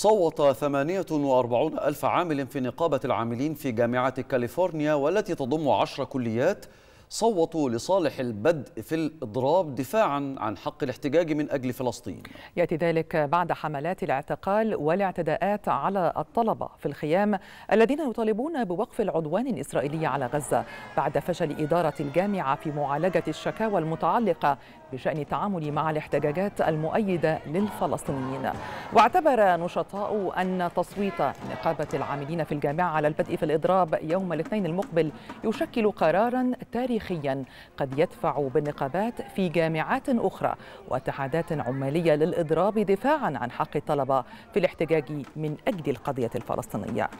صوت 48 ألف عامل في نقابة العاملين في جامعة كاليفورنيا والتي تضم عشر كليات صوتوا لصالح البدء في الإضراب دفاعا عن حق الاحتجاج من أجل فلسطين. يأتي ذلك بعد حملات الاعتقال والاعتداءات على الطلبة في الخيام الذين يطالبون بوقف العدوان الإسرائيلي على غزة بعد فشل إدارة الجامعة في معالجة الشكاوى المتعلقة بشأن التعامل مع الاحتجاجات المؤيدة للفلسطينيين. واعتبر نشطاء أن تصويت نقابة العاملين في الجامعة على البدء في الإضراب يوم الاثنين المقبل يشكل قرارا تاريخيا قد يدفع بالنقابات في جامعات أخرى واتحادات عمالية للإضراب دفاعا عن حق الطلبة في الاحتجاج من أجل القضية الفلسطينية.